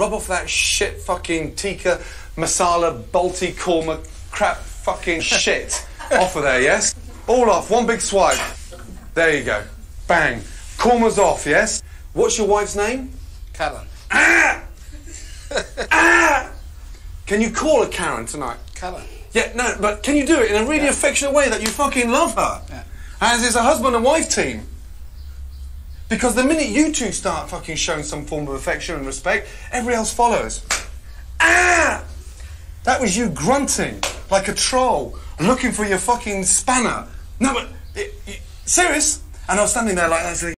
Rub off that shit fucking tikka masala balti korma crap fucking shit off of there, yes? All off, one big swipe. There you go. Bang. Korma's off, yes? What's your wife's name? Karen. Ah! ah! Can you call her Karen tonight? Karen. Yeah, no, but can you do it in a really affectionate way that you fucking love her? Yeah. As is a husband and wife team. Because the minute you two start fucking showing some form of affection and respect, everybody else follows. Ah! That was you grunting like a troll, looking for your fucking spanner. No, but it, it, serious. And I was standing there like that.